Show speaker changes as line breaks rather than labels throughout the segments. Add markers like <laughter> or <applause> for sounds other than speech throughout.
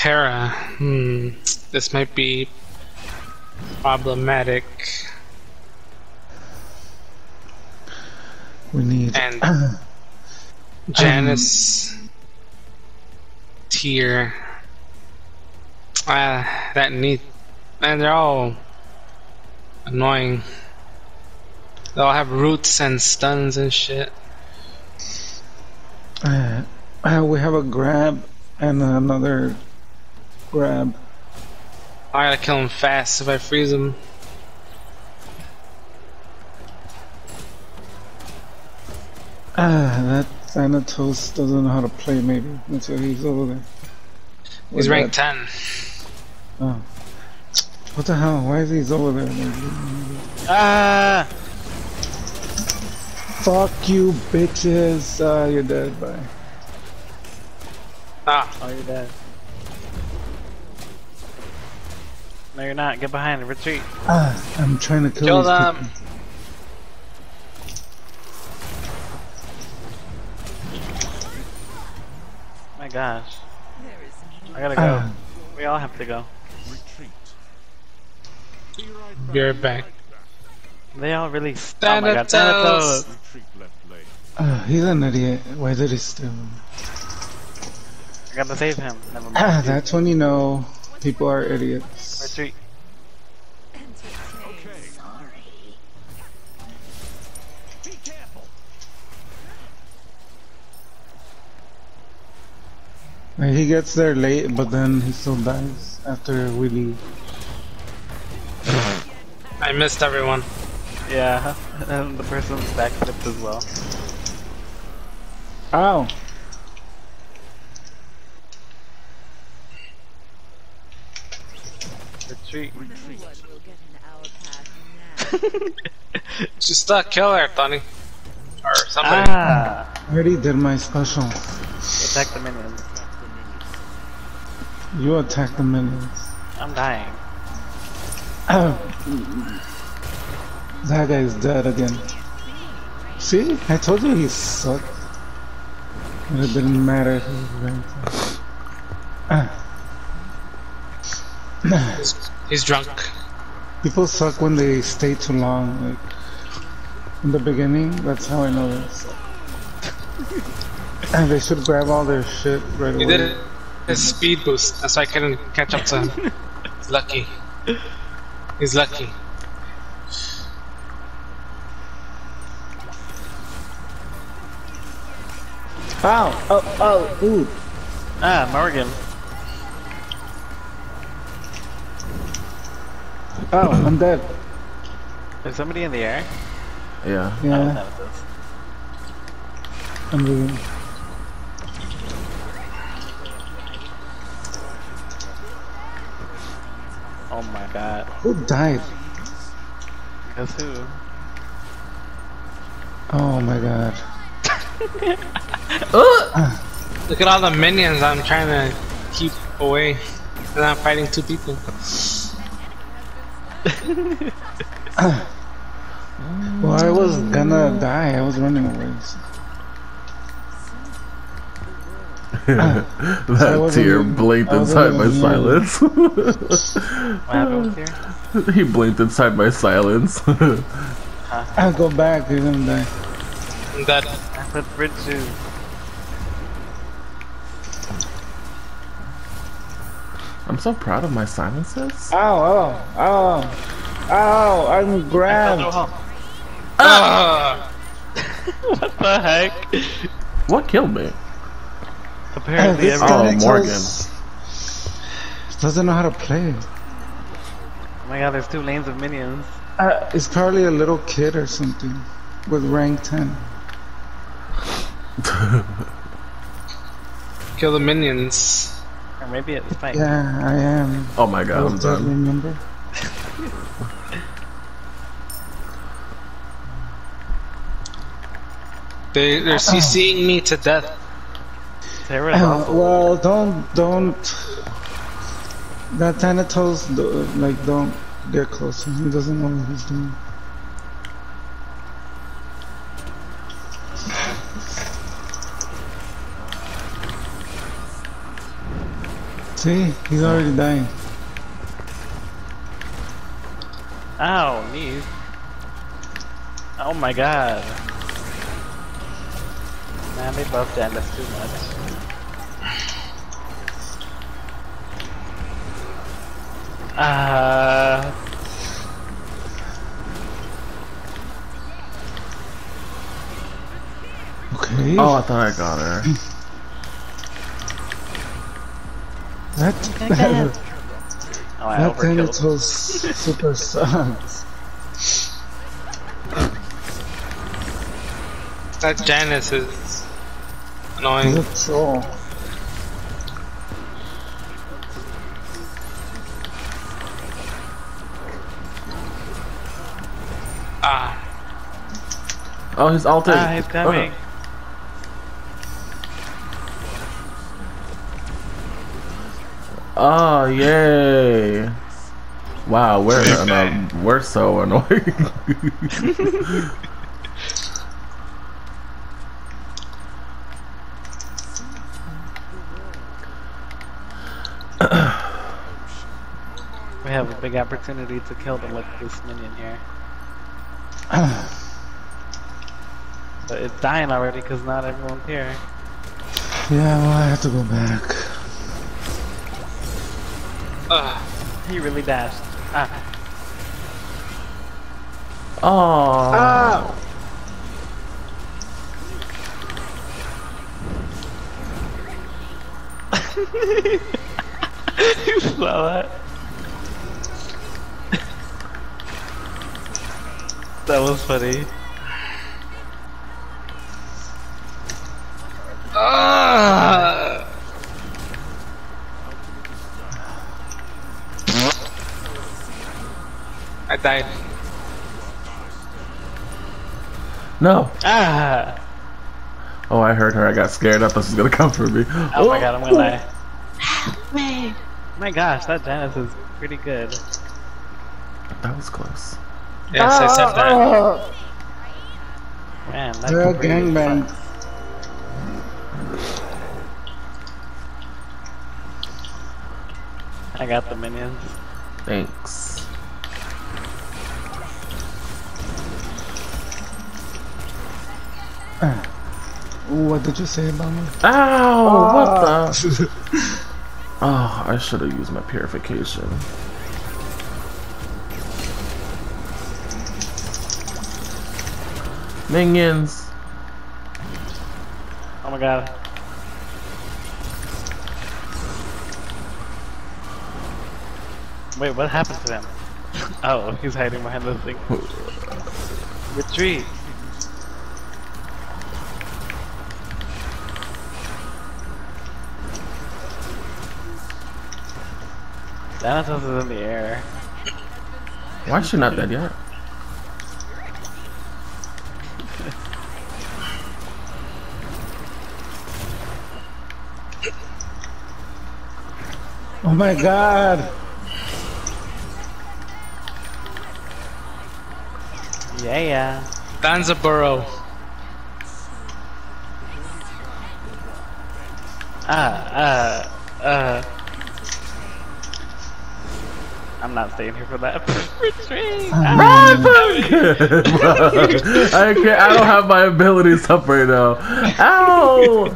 Terra. Hmm. This might be problematic.
We need.
And <clears throat> Janus. Tier. Ah, that neat. And they're all annoying. They all have roots and stuns and shit.
Uh, uh, we have a grab and another grab.
I gotta kill him fast if I freeze him.
Ah, that Thanatos doesn't know how to play, maybe. That's why he's over there.
He's ranked
that-
10.
Oh. What the hell? Why is he over there?
Ah!
Fuck you, bitches. Ah, you're dead. Bye.
Ah,
Oh, you're dead. No, you're not. Get behind. Retreat.
Ah, I'm trying to kill,
kill
these
them.
people.
Gosh. I gotta go.
Ah,
We all have to go.
Retreat. Be right
Be right back.
They all really. Oh my god.
Thanatos.
Thanatos.
Retreat left lane.
ah, he's an idiot. Why did he steal?
I gotta save him. Never mind.
Ah, that's when you know people are idiots.
Retreat.
He gets there late, but then he still dies after we leave.
I missed everyone.
Yeah. <laughs> And the person's backflipped as well.
Ow!
Retreat.
No one will get an hour pass now.
She's stuck. Kill her, Tony. Or somebody.
Ah!
I already did my special.
Attack the minions.
You attack the minions.
I'm dying. <clears throat>
that guy is dead again. See? I told you he sucked. And it didn't matter if he was ranked. Ah.
He's, he's drunk.
People suck when they stay too long. Like in the beginning, that's how I know this. <laughs> And they should grab all their shit right
He
away.
Did his speed boost. That's why I couldn't catch up to him. He's lucky. He's lucky.
Ow! Oh! Oh! Ooh!
Ah, Morgan.
Oh! I'm dead.
Is somebody in the air?
Yeah.
Yeah,
Thanatos.
I'm leaving.
God.
Who died?
Guess who?
Oh my god. <laughs> <sighs>
Look at all the minions I'm trying to keep away. And I'm fighting two people. <sighs>
Well, I was gonna <laughs> die. I was running away. so- I
that tear
even-
blinked inside my
even-
silence. <laughs>
What happened with you? <laughs>
he blinked inside my silence.
I'll go back. You're gonna die.
I'm dead.
I put bridges.
I'm so proud of my silences.
Ow! Ow! Ow! Ow! I'm grabbed.
Ah!
what the heck?
What killed me?
Apparently
This
everyone.
Oh, Morgan.
Doesn't know how to play.
Oh my god, there's two lanes of minions.
Uh, it's probably a little kid or something with rank 10. <laughs>
Kill the minions.
Or maybe it's Spike.
Yeah, I am.
Oh my god, I'm
was dead,
done.
remember?
They, they're CCing me to death.
Uh, <laughs> well, don't don't. That Thanatos, like, don't get close to him. He doesn't know what he's doing. See, he's already dying.
Ow, knees. Oh my god. Man, they buffed Janus too much. Uh,
Okay.
Oh, I thought I got her.
that
oh, I
that
overkilled.
Thanatos super sucks.
That Janus is annoying.
a troll.
Ah,
Oh, he's altered.
Ah, he's coming.
Oh, yay. Wow, we're uh, we're so <laughs> annoying.
We have a big opportunity to kill them with this minion here. <clears throat> But it's dying already because not everyone's here.
Yeah, well, I have to go back.
ah, <sighs>
He really dashed. Ah,
Oh. Ah. <laughs>
you saw that? That was funny.
ah. I died.
No.
Ah!
Oh, I heard her. I got scared. I thought she was gonna come for me.
Oh my god, I'm gonna die. Help me! My gosh, that Janus is pretty good.
That was close.
Yes, I said that.
Man, that
Yeah,
completely
gangbang.
I got the minions.
Thanks.
What did you say about me?
Ow! What ah. the? Oh, <laughs> I should have used my purification. Minions.
Oh my god. Wait, what happened to him? <laughs> Oh, he's hiding behind the thing. Retreat! Thanatos is in the air.
Why is she not dead yet?
Oh my god!
Yeah, yeah.
Danzaburou.
Ah, uh, uh. I'm not staying here for that. <laughs> Retreat! Ah. <laughs>
I can't. I don't have my abilities up right now. Ow!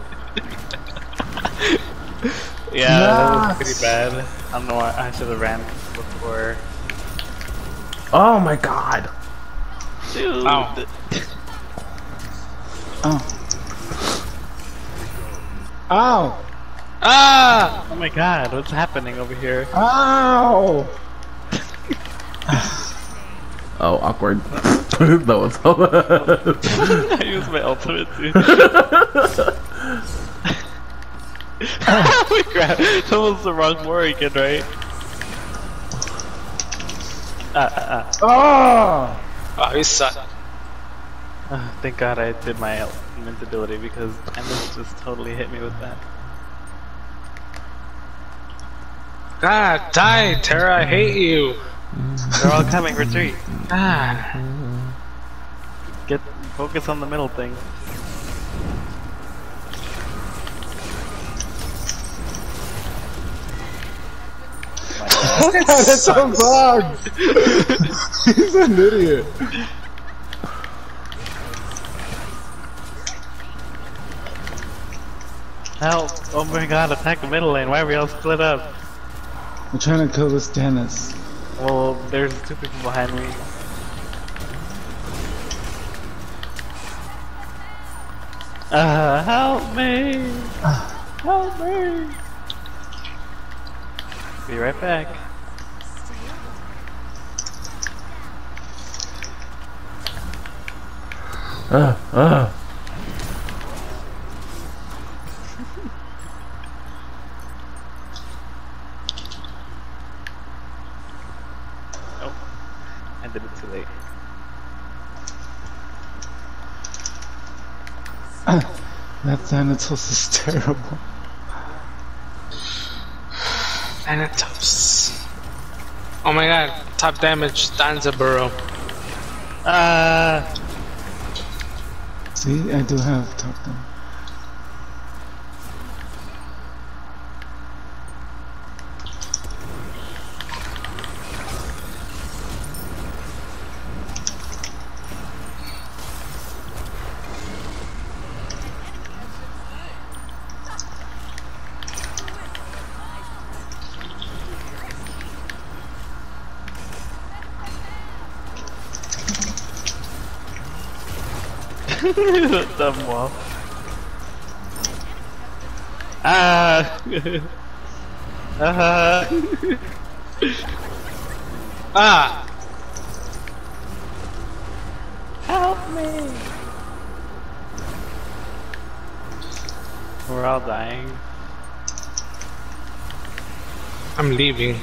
Yeah, that was pretty bad. I don't know why I should have ran before.
Oh my god.
Dude!
Ow.
Oh. Ow!
Ah!
Oh my god, what's happening over here?
Ow! <sighs>
Oh, awkward. <laughs> that was so <laughs> <laughs>
I used my ultimate we grabbed. That was the wrong word again, right? Uh, uh,
uh.
Oh! Wow, you suck.
Uh, thank God I did my invincibility ability because Emma's just totally hit me with that.
God, die, Terra! I hate you.
They're all coming. Retreat.
Ah.
Get focus on the middle thing.
That's so bad. He's an idiot.
Help! Oh my god, attack the middle lane. Why are we all split up?
I'm trying to kill this Dennis.
Well, there's two people behind me. Uh, help me! <sighs> Help me! Be right back.
Uh, uh.
Oh, I did it too late.
That Thanatos is terrible.
Thanatos. Oh my god, top damage, Danzaburou.
Ah!
See, I do have top down.
Dumb wall. Ah! <laughs> Ah!
Ah!
Help me! We're all dying.
I'm leaving.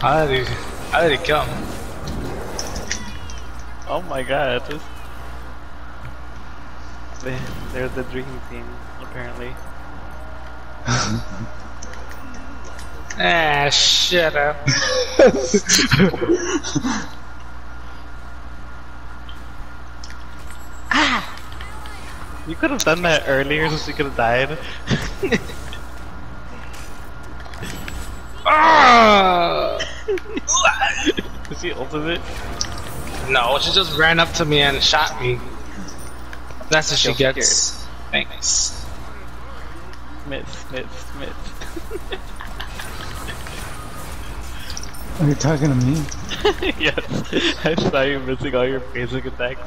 I already, I already killed him.
Oh my god, just... They, they're the dream team, apparently. <laughs>
Ah, shut up. <laughs> ah!
You could have done that earlier so she could have died. <laughs>
Ah!
Is she ultimate?
No, she just ran up to me and shot me. That's what she
Feel
gets. Thanks.
Miss, miss, miss.
Are you talking to me? <laughs>
yes, I saw you missing all your basic attacks.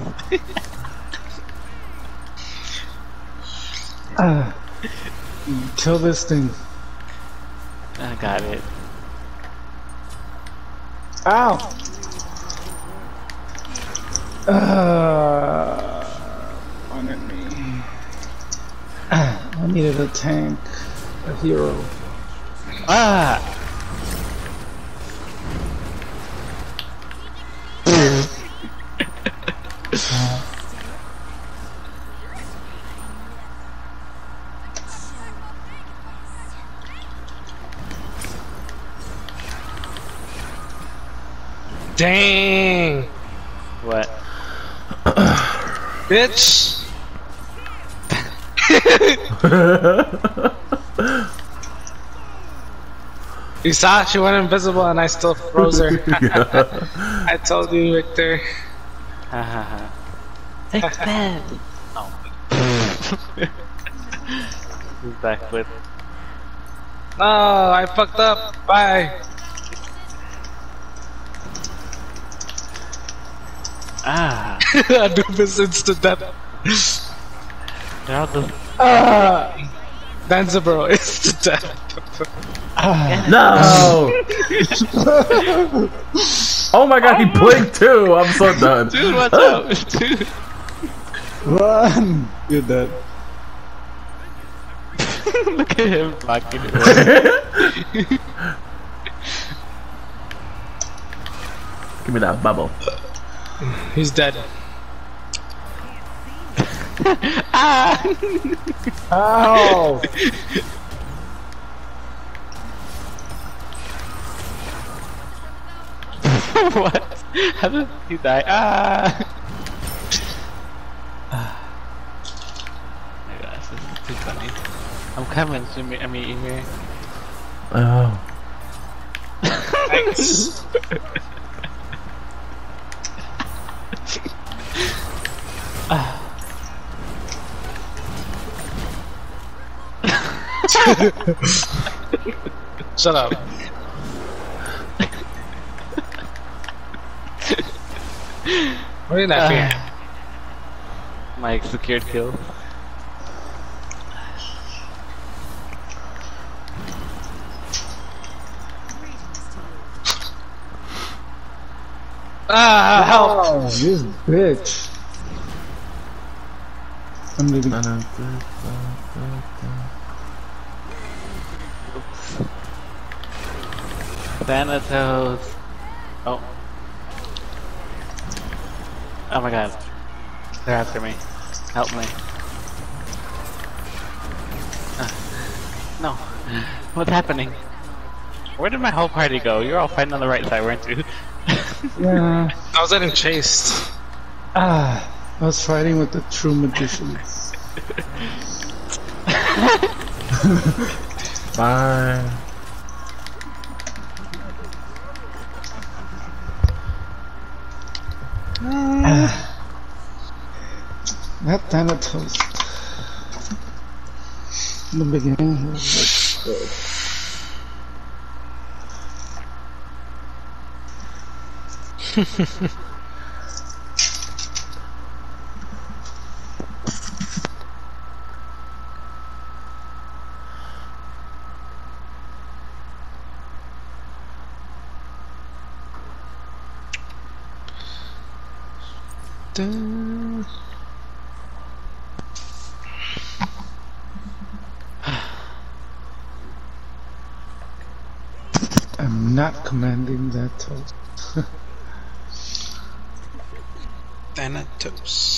Ah. <sighs> Kill this thing.
I got it.
Ow! Uh, one at me. I needed a tank, a hero.
Ah! <laughs>
Dang!
What?
Bitch! you saw she went invisible and I still froze her. <laughs> I told you, Victor.
Ha ha ha. Take that! Oh. He's backflip.
No, I fucked up. Bye.
Ah! <laughs>
Anubis instant death.
They're all just.
Danzaburou instant death.
No! <laughs> oh my god, he blinked too! I'm so done. <laughs>
Dude, watch out! Dude!
Run! You're dead.
Look at him blocking it.
Give me that bubble.
He's dead. ah! <laughs>
Ow!
what? How did he die? Ah! My God, this is too funny. I'm coming, Jimmy. I mean, Ymir.
Oh. <laughs> <laughs>
Shut up. what are you laughing at?
Ah. My secured kill.
Greetings to.
Ah, help!
Oh, this bitch. I'm leaving.
Thanatos. Oh. Oh my god. They're after me. Help me. Uh, no. What's happening? Where did my whole party go? You're all fighting on the right side, weren't you? <laughs>
Yeah.
I was getting chased.
Ah, I was fighting with the true magicians. <laughs>
Bye. <sighs>
That Thanatos. In the beginning, was <laughs> good. <sighs> I'm not commanding that toast. <laughs>
Thanatos.